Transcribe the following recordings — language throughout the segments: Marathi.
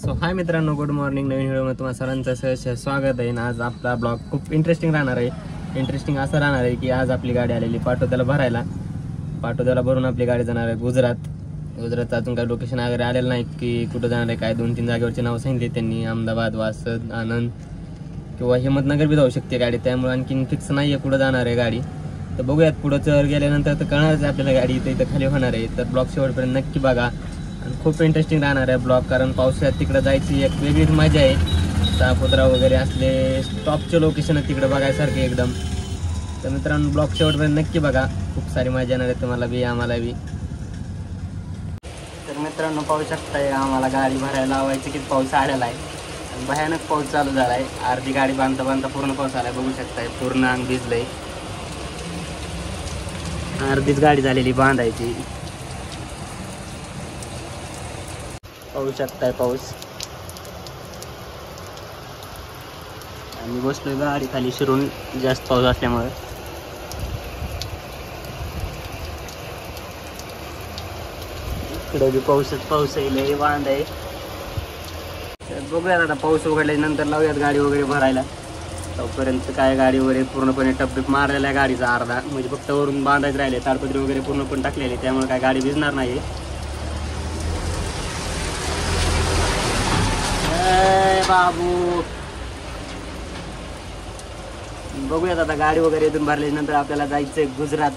सो हाय मित्रांनो गुड मॉर्निंग नवीन व्हिडिओमध्ये तुम्हाला सरांचं सहर्ष स्वागत आहे. आणि आज आपला ब्लॉग खूप इंटरेस्टिंग राहणार आहे. इंटरेस्टिंग असं राहणार आहे की आज आपली गाडी आलेली पाटोद्याला भरायला. पाटोद्याला भरून आपली गाडी जाणार आहे गुजरात. गुजरात अजून काही लोकेशन वगैरे आलेलं नाही की कुठं जाणार आहे काय दोन तीन जागेवरचे नाव सांगितले त्यांनी. अहमदाबाद वासद आनंद किंवा हिमतनगर बी जाऊ शकते गाडी. त्यामुळे आणखीन फिक्स नाही आहे कुठं जाणार आहे गाडी. तर बघूयात पुढं चर गेल्यानंतर तर कळणारच आहे आपल्याला गाडी इथं इथं खाली होणार आहे. तर ब्लॉग शेवटपर्यंत नक्की बघा. आणि खूप इंटरेस्टिंग राहणार आहे ब्लॉग कारण पावसाळ्यात तिकडं जायची एक वेगळीच मजा आहे. सापुत्रा वगैरे असले टॉपचे लोकेशन आहे तिकडं बघायसारखे एकदम. तर मित्रांनो ब्लॉग शेवटपर्यंत नक्की बघा. खूप सारी मजा येणार आहे तुम्हाला बी आम्हाला बी. तर मित्रांनो पाहू शकताय आम्हाला गाडी भरायला लावायची की पाऊस आलेला आहे. आणि भयानक पाऊस चालू झाला आहे अर्धी गाडी बांधता बांधता पूर्ण पाऊस आलाय. बघू शकताय पूर्ण अंग भिजलंय. अर्धीच गाडी झालेली बांधायची. पाहू शकताय पाऊस. आणि बसलोय गाडी खाली शिरून जास्त पाऊस असल्यामुळे. इकडे बी पाऊसच पाऊस येईल लय बांध आहे. तर बघूयात आता पाऊस उघडल्या नंतर लावूयात गाडी वगैरे भरायला. तोपर्यंत काय गाडी वगैरे पूर्णपणे टपबिप मारलेला आहे गाडीचा अर्धा. म्हणजे फक्त वरून बांधायचं राहिले ताडपत्री वगैरे पूर्णपणे टाकलेले त्यामुळे काय गाडी भिजणार नाही बाबू. बघूयात आता गाडी वगैरे इथून भरल्यानंतर नंतर आपल्याला जायचंय गुजरात.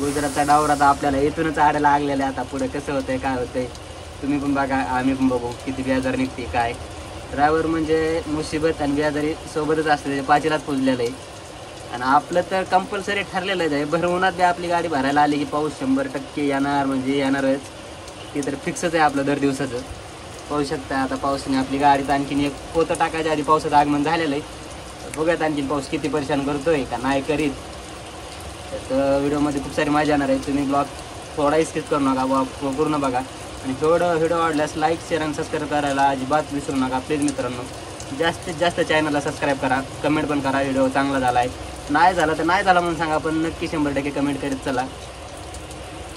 गुजरातचा डावर आता आपल्याला इथूनच आडायला लागलेला आहे आता पुढे कसं होतंय काय होतंय तुम्ही पण बघा आम्ही पण बघू किती व्याजार निघते काय. ड्रायव्हर म्हणजे मुसीबत आणि व्याजारी सोबतच असते पाचीलाच पुजलेलं आहे. आणि आपलं तर कंपल्सरी ठरलेलं आहे भर उन्हात बी आपली गाडी भरायला आली की पाऊस शंभर टक्के येणार म्हणजे येणारच. ते तर फिक्सच आहे आपलं दर दिवसाचं. पाहू शकता. आता पावसाने आपली गाडीत आणखीन एक पोतं टाकायच्या आधी पावसाचं आगमन झालेलं आहे. बघूयात आणखीन पाऊस किती परेशान करतोय का नाही करीत. तर व्हिडिओमध्ये खूप सारी मजा येणार आहे. तुम्ही ब्लॉग थोडाही स्किप करू नका व पूर्ण बघा. आणि थोडं व्हिडिओ आवडल्यास लाईक शेअर आणि सबस्क्राईब करायला अजिबात विसरू नका. प्लीज मित्रांनो जास्तीत जास्त चॅनलला सबस्क्राईब करा. कमेंट पण करा. व्हिडिओ चांगला झाला आहे नाही झाला तर नाही झाला म्हणून सांगा पण नक्की शंभर टक्के कमेंट करीत चला.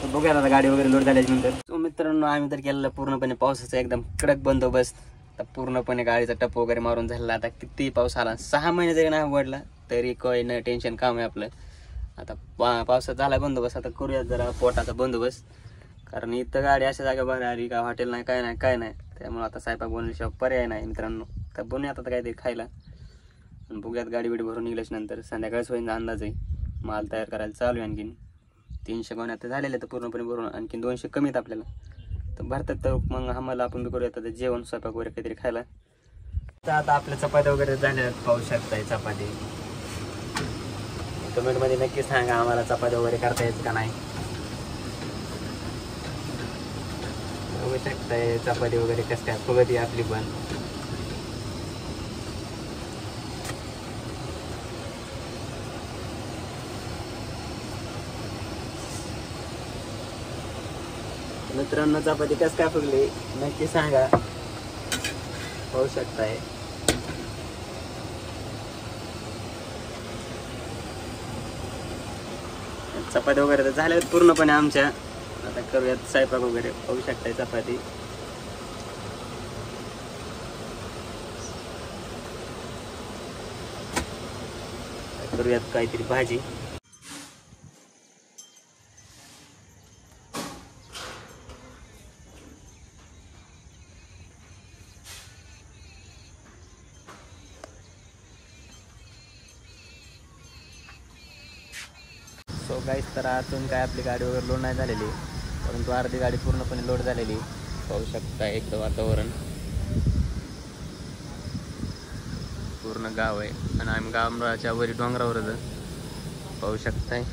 तर बघूया आता गाडी वगैरे लोड झाल्याच्यानंतर. मित्रांनो आम्ही तर केलेलं पूर्णपणे पावसाचा एकदम कडक बंदोबस्त. आता पूर्णपणे गाडीचा टप वगैरे मारून झालेला आता किती पाऊस आला? सहा महिने जरी नाही उघडला तरी काही न टेन्शन काम आहे आपलं. आता पा पावसात झाला बंदोबस्त. आता करूया जरा पोटाचा बंदोबस्त. कारण इथं गाडी अशा जागा बाहेर आली का हॉटेल नाही काय नाही काय नाही. त्यामुळे आता साहेबा बनवल्याशिवाय पर्याय नाही मित्रांनो. तर बोलूया आता काहीतरी खायला. आणि बघूयात गाडी बिडी भरून निघल्याच्या नंतर संध्याकाळीच होईन अंदाज आहे. माल तयार करायला चालू आहे आणखीन. तीनशे गोण्या आता झालेले तर पूर्णपणे भरून आणखी दोनशे कमी आहेत आपल्याला. तर भरतात तर मग आम्हाला आपण बी करूया आता जेवण स्वयंपाक वगैरे काहीतरी खायला. तर आता आपल्या चपात्या वगैरे झाल्या पाहू शकताय चपाती. कमेंटमध्ये नक्की सांगा आम्हाला चपात्या वगैरे करता येत का नाही. बघू शकताय चपाती वगैरे कसं काय फुगती आपली पण. मित्रांनो चपाती कस काय फुगली नक्की सांगा. होऊ शकताय. चपाती वगैरे तर झाल्या पूर्णपणे आमच्या. आता करूयात स्वयंपाक वगैरे. होऊ शकताय चपाती. करूयात काहीतरी भाजी. काहीच गाईस तर अजून काय आपली गाडी वगैरे लोड नाही झालेली. परंतु अर्धी गाडी पूर्णपणे लोड झालेली. पाहू शकता एकदम वातावरण. पूर्ण गाव आहे. आणि आम्ही गावराच्या वरी डोंगरावरच पाहू शकताय.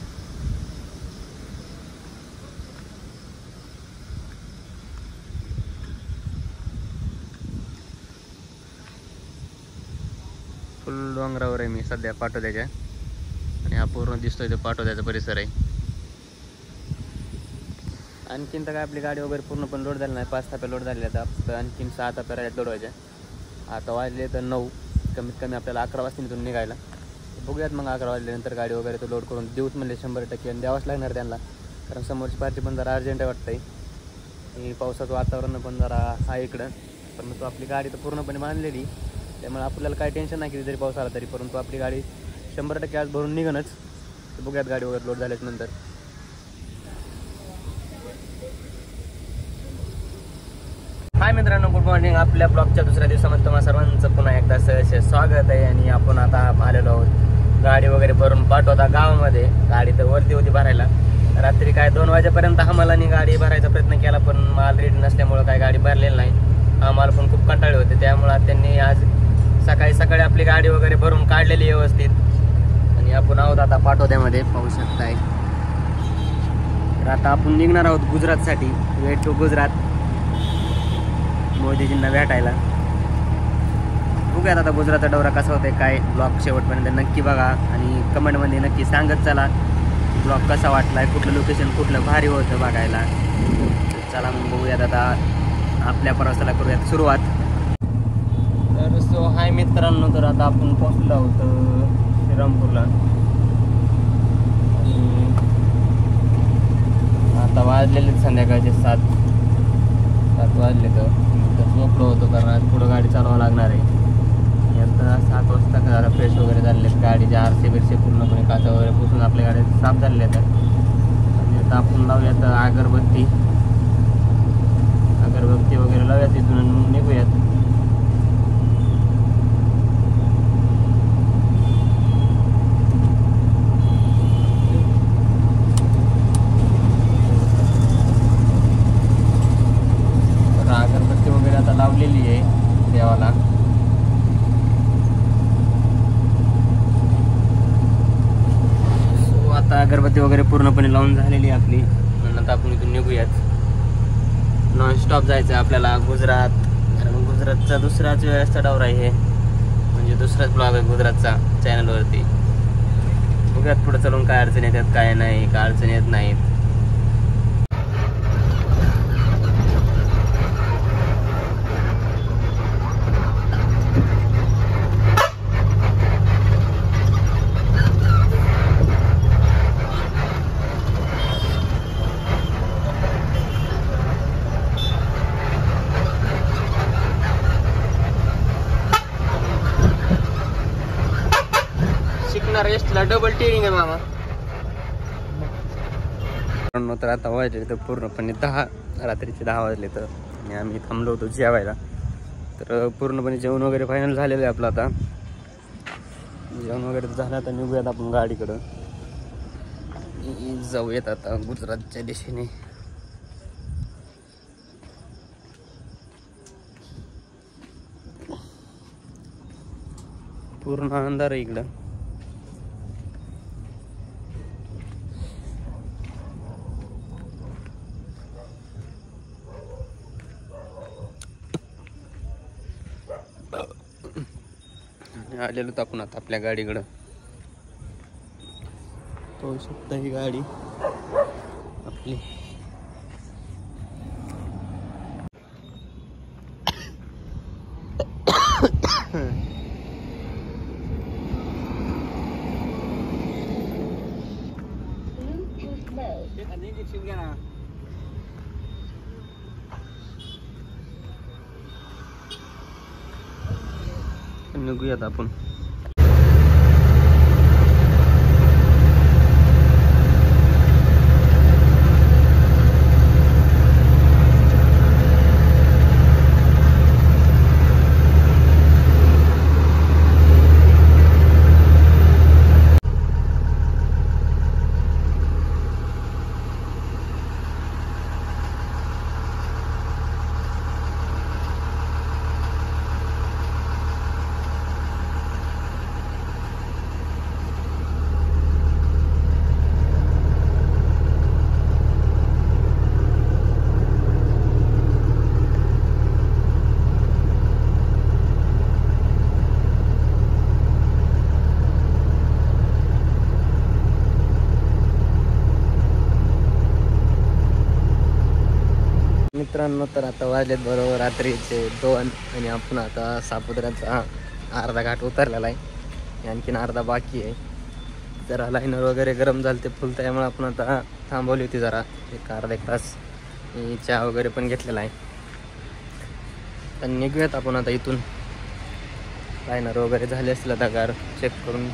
फुल डोंगरावर आहे मी सध्या पाठवत्याच्या हा पूर्ण दिसतोय तो पाठवत्याचा परिसर आहे. आणखीन तर काय आपली गाडी वगैरे पूर्णपणे लोड झाली नाही. पाच ताप्या लोड झालेल्या आहेत. आता आणखीन सहा ताप्या राहिल्यात लोडवायच्या. आता वाजले तर नऊ. कमीत कमी आपल्याला अकरा वाजता इथून निघायला. बघूयात मग अकरा वाजल्यानंतर गाडी वगैरे तो लोड करून देऊच म्हणले शंभर टक्के आणि द्यावाच लागणार त्यांना. कारण समोरची पार्टी पण जरा अर्जंट आहे वाटतंय. पावसाचं वातावरण पण जरा आहे इकडं. परंतु आपली गाडी तर पूर्णपणे बांधलेली. त्यामुळे आपल्याला काय टेन्शन नाही किती जरी पाऊस आला तरी. परंतु आपली गाडी शंभर टक्के आज भरून निघणच. बघूयात गाडी वगैरे लोड झाल्याच नंतर. हाय मित्रांनो गुड मॉर्निंग आपल्या ब्लॉगच्या दुसऱ्या दिवसामध्ये तुम्हाला सर्वांचं पुन्हा एकदा सहसे स्वागत आहे आणि आपण आता आलेलो आहोत गाडी वगैरे भरून पाठवता गावामध्ये. गाडी तर वरती होती भरायला. रात्री काय दोन वाजेपर्यंत आम्हाला गाडी भरायचा प्रयत्न केला पण माल रेडी नसल्यामुळं काय गाडी भरलेली नाही. आम्हाला पण खूप कंटाळे होते त्यामुळे त्यांनी आज सकाळी सकाळी आपली गाडी वगैरे भरून आणि आपण आहोत. आता पाठवत्यामध्ये पाहू शकताय. तर आता आपण निघणार आहोत गुजरातसाठी. Wait to Gujarat. मोदीजींना भेटायला. बघूयात आता गुजरातचा दौरा कसा होतोय काय ब्लॉग शेवटपर्यंत नक्की बघा आणि कमेंटमध्ये नक्की सांगत चला ब्लॉग कसा वाटलाय कुठलं लोकेशन कुठलं भारी होतं बघायला. चला मग बघूयात आता आपल्या प्रवासाला करूयात सुरुवात. तर सो हाय मित्रांनो तर आता आपण पोहोचलो आहोत श्रीरामपूरला आता वाजलेले संध्याकाळचे सात. सात वाजले तर तर झोपलो होतो कारण आज पुढं गाडी चालवावं लागणार आहे. आणि आता सात वाजता जरा फ्रेश वगैरे झालेले आहेत गाडीचे आरसे बिरसे पूर्णपणे काचा वगैरे पुसून आपल्या गाड्या साफ झालेल्या आहेत. आणि आता आपण लावूयात अगरबत्ती. अगरबत्ती वगैरे लावूयात तिथून निघूयात तर अगरबत्ती वगैरे आता लावलेली आहे देवाला So, आता अगरबत्ती वगैरे पूर्णपणे लावून झालेली आहे आपली नंतर आपण इथून स्टॉप जायचं आपल्याला गुजरात. कारण गुजरातचा दुसराच वेळेसचा दौरा आहे म्हणजे दुसराच ब्लॉग आहे गुजरातचा चॅनलवरती बघूयात पुढे चालून काय अडचण येतात काय नाही काय अडचण येत नाहीत. शिकणार डबल टिअरिंग आहे मामा. तर आता वाजले तर पूर्णपणे दहा रात्रीचे दहा वाजले तर. आणि आम्ही थांबलो होतो जेवायला. तर पूर्णपणे जेवण वगैरे फायनल झालेलं आहे आपलं आता. जेवण वगैरे झालं आता निघूयात आपण गाडीकडं. जाऊयात आता गुजरातच्या दिशेने. पूर्ण अंधार आहे इकडं. आलेलो आपण आता आपल्या गाडीकडं. पाहू शकता ही गाडी आपली. निघूयात आपण. मित्रांनो तर आता वाजलेत बरोबर रात्रीचे दोन आणि आपण आता सापुद्र्याचा अर्धा घाट उतरलेला आहे. आणखीन अर्धा बाकी आहे. जरा लाईनर वगैरे गरम झालं ते फुल त्यामुळे आपण आता थांबवली होती जरा. एक अर्धा एक तास. आणि चहा वगैरे पण घेतलेला आहे. तर निघूयात आपण आता इथून. लायनर वगैरे झाले असतील आता चेक करून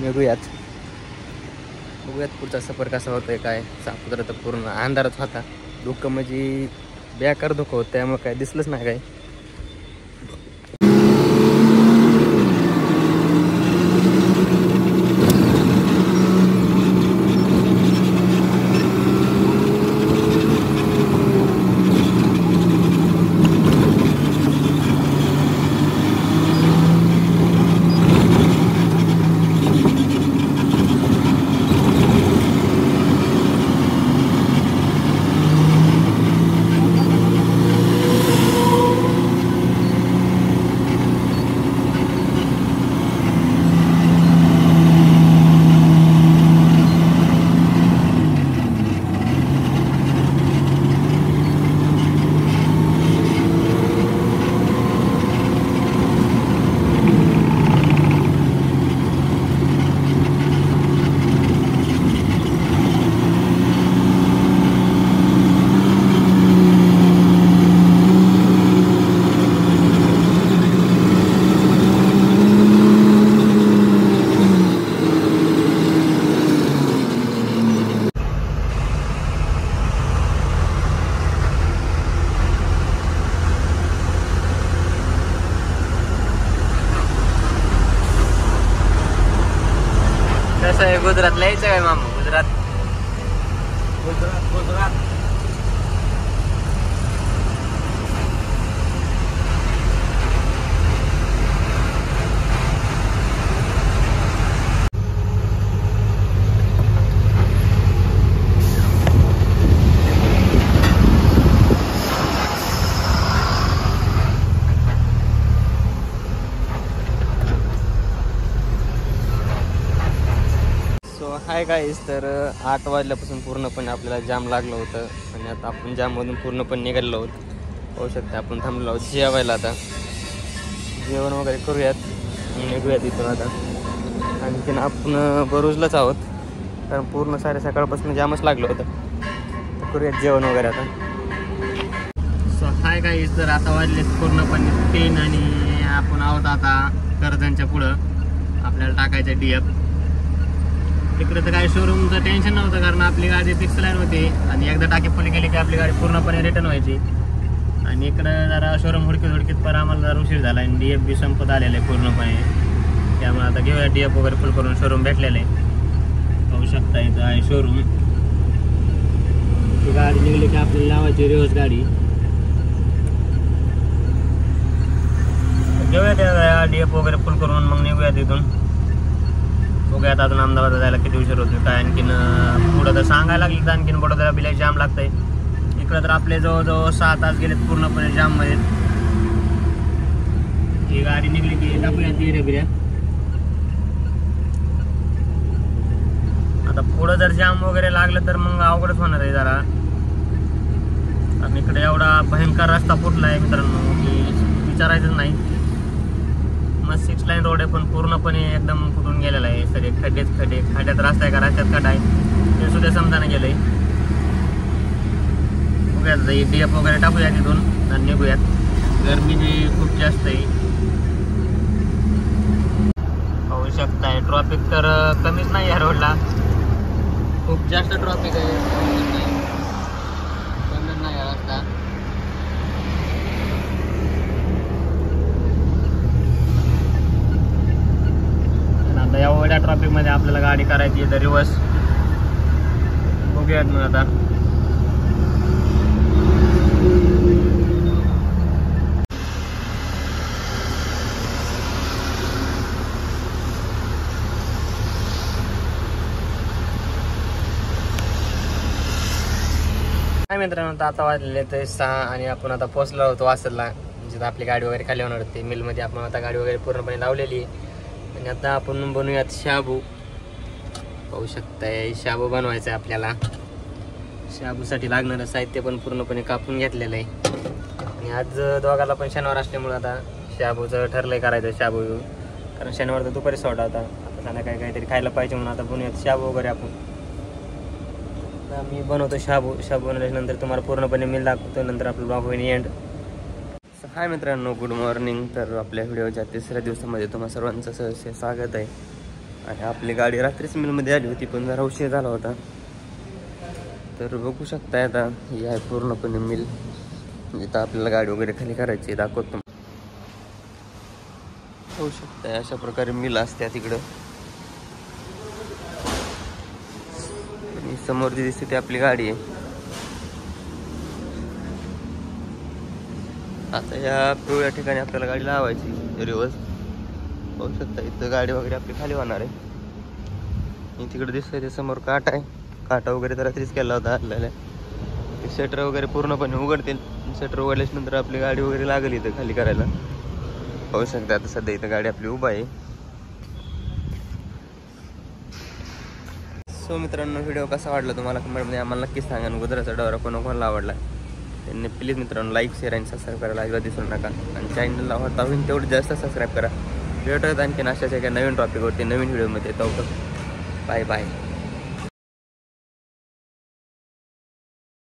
निघूयात. बघूयात पुढचा सफर कसा होतोय काय? सापुद्रा तर पूर्ण अंधारच होता. धुकं म्हणजे बेकार दुखवत त्यामुळे काय दिसलंच नाही काय कसं आहे गुजरातला यायचं काय मामा गुजरात गुजरात गुजरात सो गाईस तर आठ वाजल्यापासून पूर्णपणे आपल्याला जाम लागलं होतं आणि आता आपण जाममधून पूर्णपणे निघालेलो आहोत. होऊ शकते आपण थांबलो आहोत जेवायला आता. जेवण वगैरे करूयात. निघूयात इथून आता. आणखीन आपण अं, आहोत. कारण पूर्ण सारे सकाळपासून जामच लागलं होतं. करूयात जेवण वगैरे आता. सो हाय गाईस तर आता वाजलेत पूर्णपणे तीन आणि आपण आहोत आता कर्जांच्या पुढं. आपल्याला टाकायचं डी एफ तिकडे तर काय शोरूमचं टेन्शन नव्हतं कारण आपली गाडी फिक्स लाईन होती. आणि एकदा टाकी फुल गेली की आपली गाडी पूर्णपणे रिटर्न व्हायची. आणि इकडं जरा शोरूम हुडकीत हुडकीत पर आम्हाला जरा उशीर झाला आणि डी एफ बी संपत आलेलं आहे पूर्णपणे. त्यामुळे आता घेऊया डी एफ वगैरे फुल करून शोरूम भेटलेलं. आहे पाहू शकता इथं आहे शोरूम ती गाडी निघली की आपल्याला लावायची रिवर्स गाडी. घेऊया त्या डी एफ वगैरे फुल करून मग निघूया तिथून. बघूयात अजून अहमदाबादला जायला किती उशीर होतो काय आणखीन पुढं तर सांगायला लागलं तर आणखीन बडोद्याला बिलाय जाम लागतंय. इकडं तर आपले जवळजवळ सहा तास गेलेत पूर्णपणे जाममध्ये. ही गाडी निघली की टाकूया ती बिर्या आता पुढं जर जाम वगैरे लागलं तर मग अवघडच होणार आहे जरा. कारण इकडे एवढा भयंकर रस्ता फुटला आहे मित्रांनो की विचारायचंच नाही. मग सिक्स लाईन रोड आहे पण पूर्णपणे एकदम फुटून गेलेला आहे. सगळे खड्डेच खड्डे. खड्ड्यात रस्ता आहे का? रस्त्यात खड्डा आहे. ते सुद्धा समजाने गेलंय. बघूयात डी एफ वगैरे टाकूया तिथून आणि निघूयात. गर्मी बी खूप जास्त आहे. पाहू शकताय ट्रॉफिक तर कमीच नाही या रोडला खूप जास्त ट्रॉफिक आहे बंद नाही हा रस्ता आणि आता एवढ्या ट्रॉफिकमध्ये आपल्याला गाडी करायची तर रिवर्स बघूयात मग आता. काय मित्रांनो आता आता वाजलेले ते सहा आणि आपण आता पोहोचलो होतो वासरला जिथं आपली गाडी वगैरे खाली होणार होती. मिलमध्ये आपण आता गाडी वगैरे पूर्णपणे लावलेली आहे. आणि आता आपण बनवूयात शाबू. पाहू शकताय. शाबू बनवायचा आहे आपल्याला. शाबूसाठी लागणारं साहित्य पण पूर्णपणे कापून घेतलेलं आहे. आणि आज दोघाला पण शनिवार असल्यामुळं आता शाबूचं ठरलंय करायचं शाबू कारण शनिवार तर दुपारी सोडा आता आता संध्याकाळी काहीतरी खायला पाहिजे म्हणून आता बनवूयात शाबू वगैरे आपण. मी बनवतो शाबू. शाबू बनवल्यानंतर तुम्हाला पूर्णपणे मी दाखवतो. नंतर आपलं ब्लॉग होईल एंड हाय मित्रांनो गुड मॉर्निंग तर आपल्या व्हिडिओच्या तिसऱ्या दिवसामध्ये तुम्हा सर्वांचं सहस्य स्वागत आहे. आणि आपली गाडी रात्रीच मिलमध्ये आली होती पण जरा उशीर झाला होता. तर बघू शकताय आता ही आहे पूर्णपणे मिल. जिथं आपल्याला गाडी वगैरे खाली करायची आहे, दाखवतो. होऊ शकताय अशा प्रकारे मिल असते तिकडं. आणि समोर जी दिसते ती आपली गाडी आहे. आता या पिवळ्या ठिकाणी आपल्याला गाडी लावायची रिवर्स बघू शकता इथं गाडी वगैरे आपली खाली होणार आहे. तिकडे दिसतंय ते समोर काट आहे. काटा वगैरे तर रात्रीच केला होता आलेला ते शटर वगैरे पूर्णपणे उघडतील. शटर उघडल्याच्यानंतर आपली गाडी वगैरे लागेल इथं खाली करायला. पाहू शकता आता सध्या इथं गाडी आपली उभा आहे. सो मित्रांनो व्हिडिओ कसा वाटला तुम्हाला? कमेंटमध्ये आम्हाला नक्कीच सांगा. आणि गुजराचा डोरा कोणा कोणाला आवडला? त्यांनी प्लीज मित्रांनो लाईक शेअर आणि सबस्क्राईब करायला अजिबात दिसून नका. आणि चॅनलला होता होईल तेवढं जास्त सबस्क्राईब करा. भेटत आणखी अशाच एका नवीन टॉपिकवरती नवीन व्हिडिओमध्ये तो बाय बाय